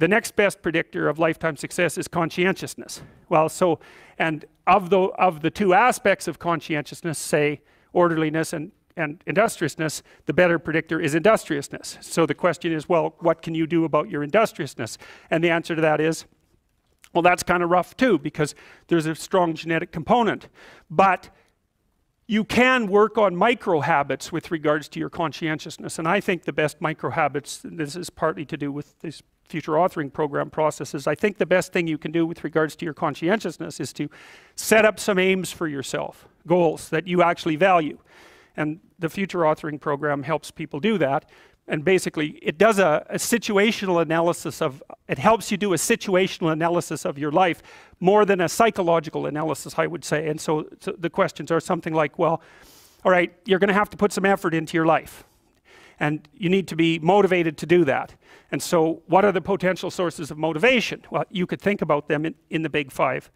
the next best predictor of lifetime success is conscientiousness. Well so and of the of the two aspects of conscientiousness say orderliness and and industriousness the better predictor is industriousness. So the question is well what can you do about your industriousness? And the answer to that is well that's kind of rough too because there's a strong genetic component. But you can work on micro habits with regards to your conscientiousness and I think the best micro habits this is partly to do with this future authoring program processes I think the best thing you can do with regards to your conscientiousness is to set up some aims for yourself goals that you actually value. And the future authoring program helps people do that. And basically it does a, a, situational analysis of it helps you do a situational analysis of your life more than a psychological analysis I would say. And so, so the questions are something like well all right you're gonna have to put some effort into your life and you need to be motivated to do that. And so what are the potential sources of motivation? Well you could think about them in, in the big five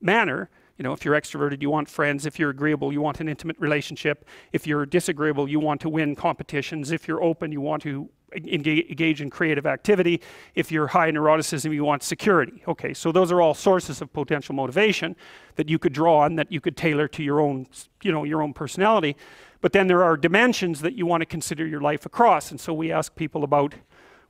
manner. You know if you're extroverted you want friends. If you're agreeable you want an intimate relationship. If you're disagreeable you want to win competitions. If you're open you want to engage in creative activity. If you're high in neuroticism you want security. Okay so those are all sources of potential motivation that you could draw on that you could tailor to your own you know your own personality but then there are dimensions that you want to consider your life across. And so we ask people about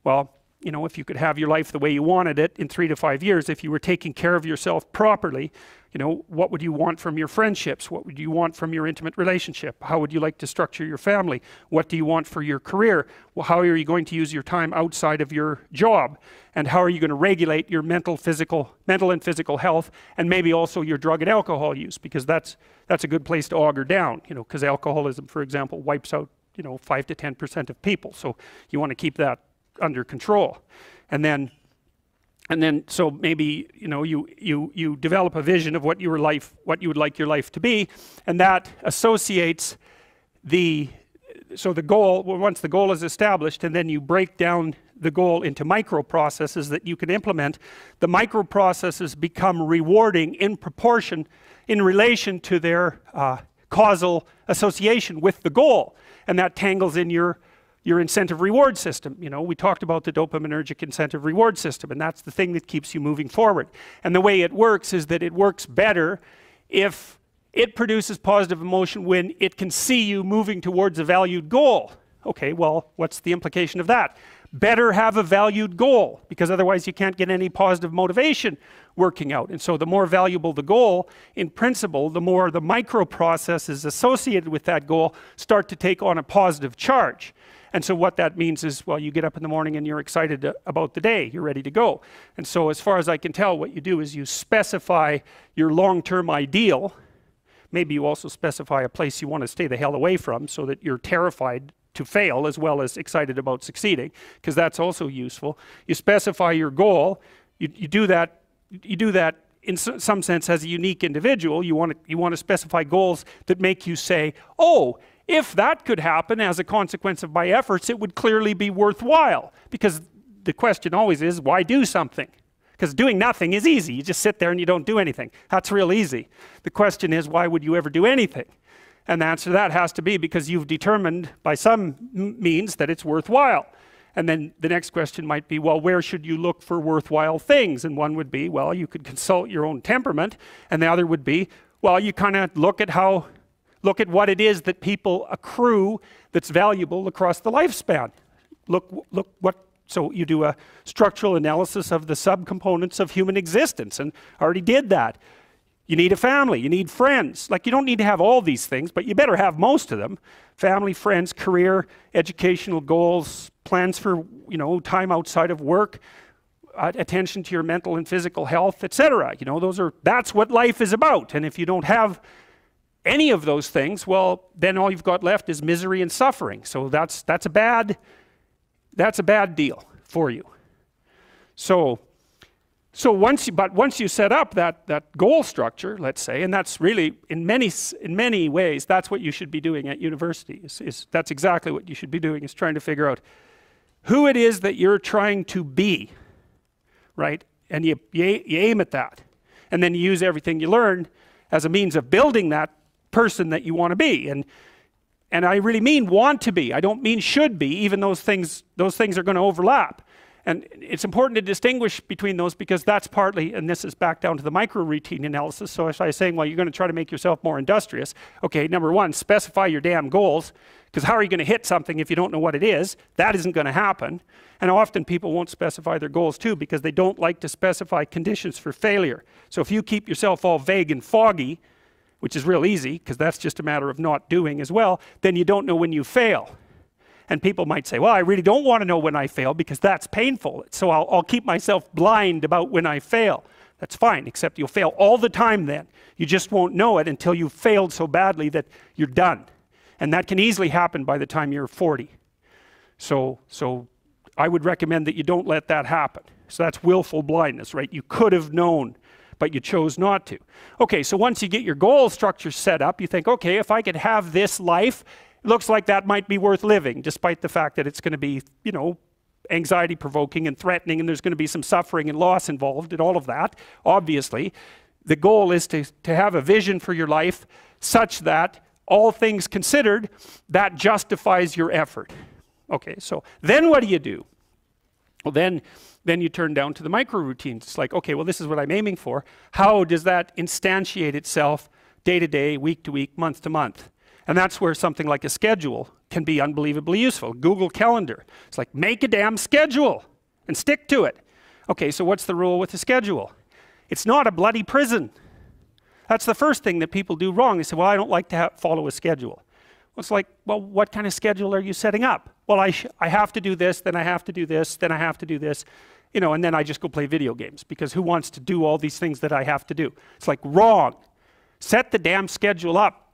well you know if you could have your life the way you wanted it in three to five years if you were taking care of yourself properly you know what would you want from your friendships? What would you want from your intimate relationship? How would you like to structure your family? What do you want for your career? Well how are you going to use your time outside of your job? And how are you going to regulate your mental physical mental and physical health and maybe also your drug and alcohol use? Because that's that's a good place to auger down you know because alcoholism for example wipes out you know 5 to 10 percent of people. So you want to keep that under control. And then and then so maybe you know you you you develop a vision of what your life what you would like your life to be and that associates the so the goal once the goal is established and then you break down the goal into micro processes that you can implement the micro processes become rewarding in proportion in relation to their uh, causal association with the goal. And that tangles in your your incentive reward system. You know we talked about the dopaminergic incentive reward system and that's the thing that keeps you moving forward. And the way it works is that it works better if it produces positive emotion when it can see you moving towards a valued goal. Okay well what's the implication of that? Better have a valued goal because otherwise you can't get any positive motivation working out. And so the more valuable the goal in principle the more the micro processes associated with that goal start to take on a positive charge and so what that means is well you get up in the morning and you're excited to, about the day. You're ready to go. And so as far as I can tell what you do is you specify your long-term ideal. Maybe you also specify a place you want to stay the hell away from so that you're terrified to fail as well as excited about succeeding because that's also useful. You specify your goal. You, you do that you do that in some sense as a unique individual. You want to you want to specify goals that make you say oh if that could happen as a consequence of my efforts, it would clearly be worthwhile. Because the question always is, why do something? Because doing nothing is easy. You just sit there and you don't do anything. That's real easy. The question is, why would you ever do anything? And the answer to that has to be because you've determined by some means that it's worthwhile. And then the next question might be, well, where should you look for worthwhile things? And one would be, well, you could consult your own temperament. And the other would be, well, you kind of look at how Look at what it is that people accrue that's valuable across the lifespan. Look, look what, so you do a structural analysis of the subcomponents of human existence, and I already did that. You need a family, you need friends. Like, you don't need to have all these things, but you better have most of them family, friends, career, educational goals, plans for, you know, time outside of work. Uh, attention to your mental and physical health etc you know those are that's what life is about and if you don't have any of those things well then all you've got left is misery and suffering. So that's that's a bad that's a bad deal for you. So so once you, but once you set up that that goal structure let's say and that's really in many in many ways that's what you should be doing at university is, is that's exactly what you should be doing is trying to figure out who it is that you're trying to be right? And you, you, you aim at that. And then you use everything you learn as a means of building that person that you want to be and and I really mean want to be I don't mean should be even those things those things are going to overlap And it's important to distinguish between those because that's partly, and this is back down to the micro routine analysis. So if I was saying, well, you're going to try to make yourself more industrious, okay, number one, specify your damn goals, because how are you going to hit something if you don't know what it is? That isn't going to happen. And often people won't specify their goals too because they don't like to specify conditions for failure. So if you keep yourself all vague and foggy, which is real easy because that's just a matter of not doing as well, then you don't know when you fail. And people might say, well, I really don't want to know when I fail because that's painful. So I'll, I'll keep myself blind about when I fail. That's fine, except you'll fail all the time then. You just won't know it until you've failed so badly that you're done. And that can easily happen by the time you're 40. So, so I would recommend that you don't let that happen. So that's willful blindness, right? You could have known, but you chose not to. Okay, so once you get your goal structure set up, you think, okay, if I could have this life it looks like that might be worth living, despite the fact that it's going to be, you know, anxiety provoking and threatening, and there's going to be some suffering and loss involved in all of that, obviously. The goal is to, to have a vision for your life such that, all things considered, that justifies your effort. Okay, so then what do you do? Well, then, then you turn down to the micro routines. It's like, okay, well, this is what I'm aiming for. How does that instantiate itself day to day, week to week, month to month? And that's where something like a schedule can be unbelievably useful. Google Calendar. It's like, make a damn schedule and stick to it. Okay, so what's the rule with the schedule? It's not a bloody prison. That's the first thing that people do wrong. They say, well, I don't like to follow a schedule. Well, it's like, well, what kind of schedule are you setting up? Well, I, I have to do this, then I have to do this, then I have to do this, you know, and then I just go play video games because who wants to do all these things that I have to do? It's like, wrong. Set the damn schedule up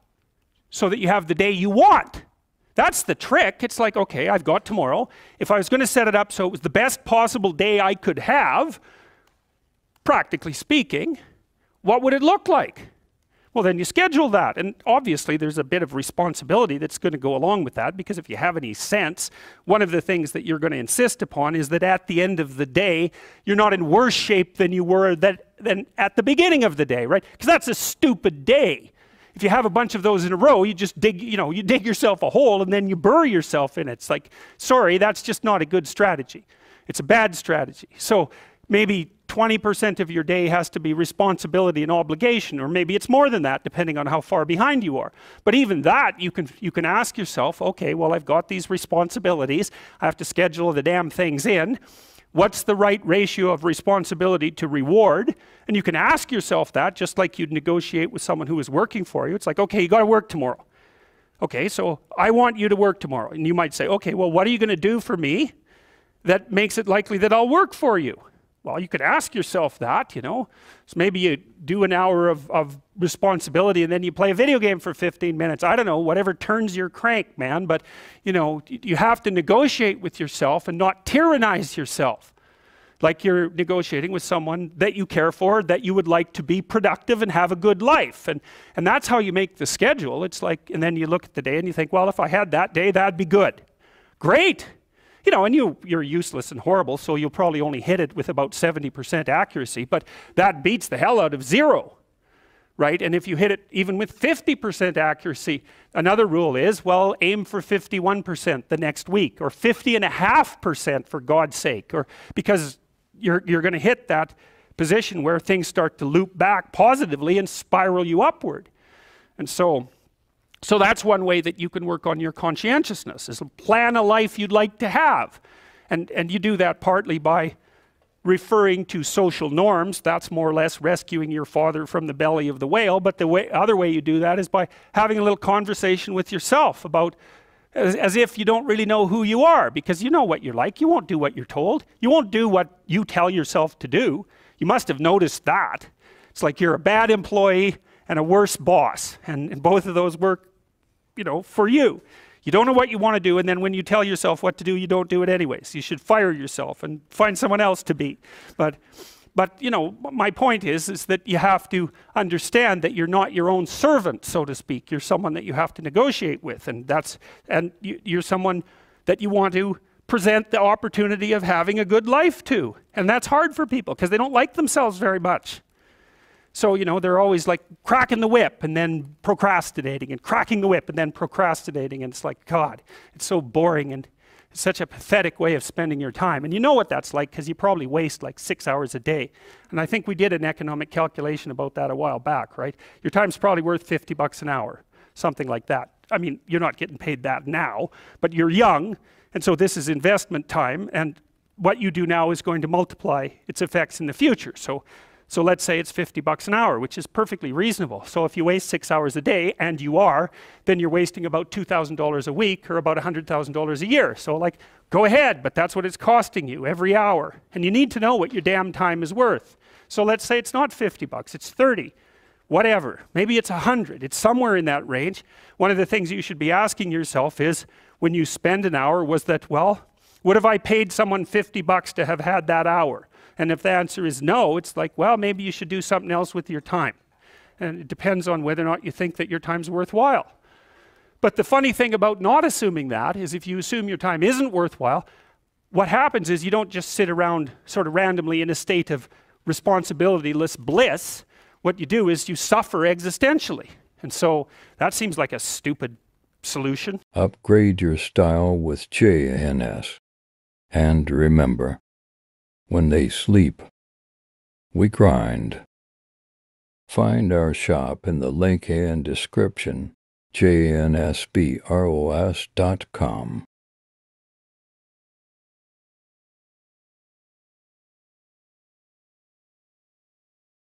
so that you have the day you want. That's the trick. It's like, okay, I've got tomorrow. If I was going to set it up so it was the best possible day I could have, practically speaking, what would it look like? Well, then you schedule that. And obviously, there's a bit of responsibility that's going to go along with that because if you have any sense, one of the things that you're going to insist upon is that at the end of the day, you're not in worse shape than you were that, than at the beginning of the day, right? Because that's a stupid day if you have a bunch of those in a row, you just dig, you know, you dig yourself a hole and then you bury yourself in it. It's like, sorry, that's just not a good strategy. It's a bad strategy. So maybe 20% of your day has to be responsibility and obligation, or maybe it's more than that, depending on how far behind you are. But even that, you can, you can ask yourself, okay, well, I've got these responsibilities. I have to schedule the damn things in. What's the right ratio of responsibility to reward? And you can ask yourself that just like you'd negotiate with someone who is working for you. It's like, okay, you got to work tomorrow. Okay, so I want you to work tomorrow. And you might say, okay, well, what are you going to do for me that makes it likely that I'll work for you? Well, you could ask yourself that, you know. So maybe you do an hour of, of responsibility and then you play a video game for 15 minutes. I don't know, whatever turns your crank, man. But, you know, you have to negotiate with yourself and not tyrannize yourself. Like you're negotiating with someone that you care for, that you would like to be productive and have a good life. And, and that's how you make the schedule. It's like, and then you look at the day and you think, well, if I had that day, that'd be good. Great you know, and you, you're useless and horrible, so you'll probably only hit it with about 70% accuracy, but that beats the hell out of zero, right? And if you hit it even with 50% accuracy, another rule is, well, aim for 51% the next week, or 50.5% for God's sake, or because you're, you're going to hit that position where things start to loop back positively and spiral you upward. And so, so that's one way that you can work on your conscientiousness, is plan a life you'd like to have. And, and you do that partly by referring to social norms. That's more or less rescuing your father from the belly of the whale. But the way, other way you do that is by having a little conversation with yourself about as, as, if you don't really know who you are because you know what you're like. You won't do what you're told. You won't do what you tell yourself to do. You must have noticed that. It's like you're a bad employee and a worse boss. And, and both of those work you know, for you. You don't know what you want to do, and then when you tell yourself what to do, you don't do it anyways. You should fire yourself and find someone else to be. But, but you know, my point is, is that you have to understand that you're not your own servant, so to speak. You're someone that you have to negotiate with, and that's, and you, you're someone that you want to present the opportunity of having a good life to. And that's hard for people because they don't like themselves very much. So, you know, they're always like cracking the whip and then procrastinating and cracking the whip and then procrastinating. And it's like, God, it's so boring and such a pathetic way of spending your time. And you know what that's like because you probably waste like six hours a day. And I think we did an economic calculation about that a while back, right? Your time's probably worth 50 bucks an hour, something like that. I mean, you're not getting paid that now, but you're young, and so this is investment time, and what you do now is going to multiply its effects in the future. So so let's say it's 50 bucks an hour, which is perfectly reasonable. So if you waste six hours a day, and you are, then you're wasting about $2,000 a week or about $100,000 a year. So like, go ahead, but that's what it's costing you every hour. And you need to know what your damn time is worth. So let's say it's not 50 bucks, it's 30, whatever. Maybe it's 100, it's somewhere in that range. One of the things you should be asking yourself is, when you spend an hour, was that, well, would have I paid someone 50 bucks to have had that hour? And if the answer is no, it's like, well, maybe you should do something else with your time. And it depends on whether or not you think that your time's worthwhile. But the funny thing about not assuming that is if you assume your time isn't worthwhile, what happens is you don't just sit around sort of randomly in a state of responsibilityless bliss. What you do is you suffer existentially. And so that seems like a stupid solution. Upgrade your style with JNS. And remember, when they sleep, we grind. Find our shop in the link and description, jnsbros.com.